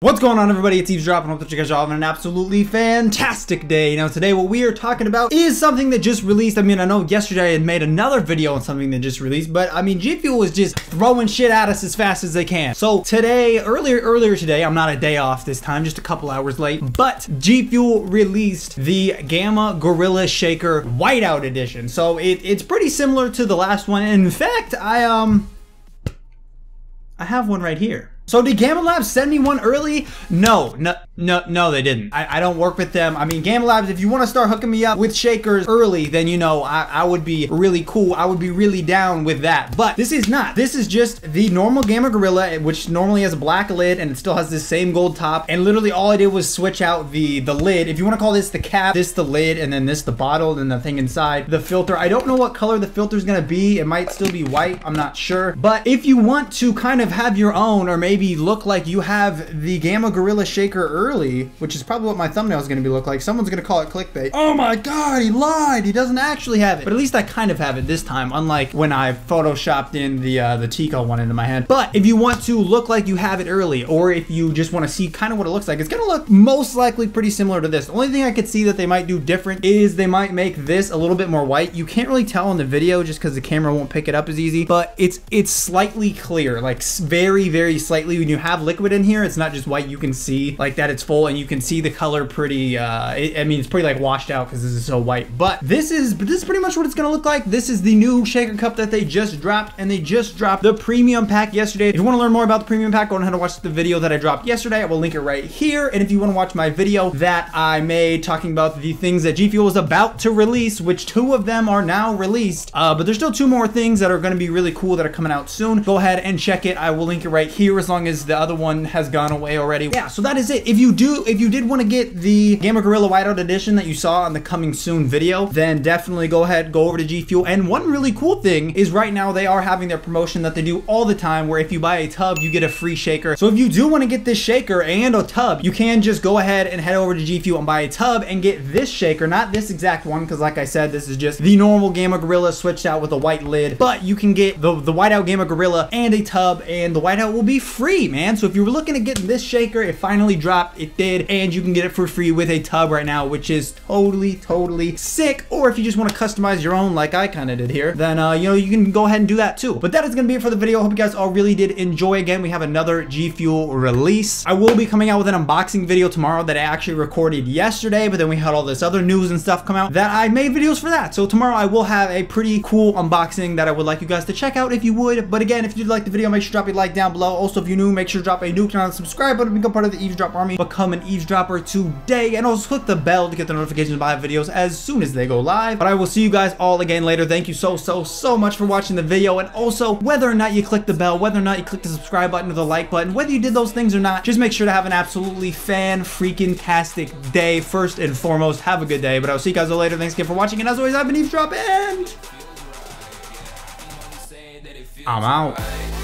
What's going on everybody, it's Eavesdrop and I hope that you guys are having an absolutely fantastic day. Now today what we are talking about is something that just released. I mean, I know yesterday I had made another video on something that just released, but I mean, G Fuel is just throwing shit at us as fast as they can. So today, earlier earlier today, I'm not a day off this time, just a couple hours late, but G Fuel released the Gamma Gorilla Shaker Whiteout Edition. So it, it's pretty similar to the last one. In fact, I, um, I have one right here. So did Gamma Labs send me one early? No, no, no, no, they didn't. I, I don't work with them. I mean, Gamma Labs, if you want to start hooking me up with shakers early, then you know, I, I would be really cool. I would be really down with that. But this is not. This is just the normal Gamma Gorilla, eh, which normally has a black lid and it still has the same gold top. And literally all I did was switch out the, the lid. If you want to call this the cap, this the lid, and then this the bottle, and the thing inside, the filter. I don't know what color the filter is going to be. It might still be white. I'm not sure. But if you want to kind of have your own, or maybe maybe look like you have the Gamma Gorilla Shaker early, which is probably what my thumbnail is going to be look like. Someone's going to call it clickbait. Oh my god, he lied. He doesn't actually have it. But at least I kind of have it this time, unlike when I photoshopped in the uh, the Tico one into my hand. But if you want to look like you have it early, or if you just want to see kind of what it looks like, it's going to look most likely pretty similar to this. The only thing I could see that they might do different is they might make this a little bit more white. You can't really tell in the video just because the camera won't pick it up as easy, but it's it's slightly clear, like very, very slightly when you have liquid in here, it's not just white. You can see like that it's full and you can see the color pretty, uh, it, I mean, it's pretty like washed out because this is so white. But this is, this is pretty much what it's to look like. This is the new shaker cup that they just dropped and they just dropped the premium pack yesterday. If you want to learn more about the premium pack, go ahead and watch the video that I dropped yesterday. I will link it right here. And if you want to watch my video that I made talking about the things that G Fuel is about to release, which two of them are now released, uh, but there's still two more things that are going to be really cool that are coming out soon. Go ahead and check it. I will link it right here as long as the other one has gone away already. Yeah, so that is it. If you do, if you did want to get the Gamma Gorilla Whiteout Edition that you saw on the coming soon video, then definitely go ahead, go over to G Fuel. And one really cool thing is right now they are having their promotion that they do all the time where if you buy a tub, you get a free shaker. So if you do want to get this shaker and a tub, you can just go ahead and head over to G Fuel and buy a tub and get this shaker, not this exact one, because like I said, this is just the normal Gamma Gorilla switched out with a white lid, but you can get the, the Whiteout Gamma Gorilla and a tub, and the Whiteout will be free free, man. So if you were looking to get this shaker, it finally dropped. It did. And you can get it for free with a tub right now, which is totally, totally sick. Or if you just want to customize your own like I kind of did here, then, uh, you know, you can go ahead and do that too. But that is going to be it for the video. Hope you guys all really did enjoy. Again, we have another G Fuel release. I will be coming out with an unboxing video tomorrow that I actually recorded yesterday, but then we had all this other news and stuff come out that I made videos for that. So tomorrow I will have a pretty cool unboxing that I would like you guys to check out if you would. But again, if you did like the video, make sure to drop a like down below. Also, if you're new, make sure to drop a on the subscribe button, become part of the Eavesdrop army, become an eavesdropper today, and also click the bell to get the notifications of my videos as soon as they go live. But I will see you guys all again later. Thank you so, so, so much for watching the video, and also, whether or not you click the bell, whether or not you click the subscribe button or the like button, whether you did those things or not, just make sure to have an absolutely fan-freaking-tastic day. First and foremost, have a good day, but I'll see you guys all later. Thanks again for watching, and as always, I've been Eavesdrop, and... I'm out.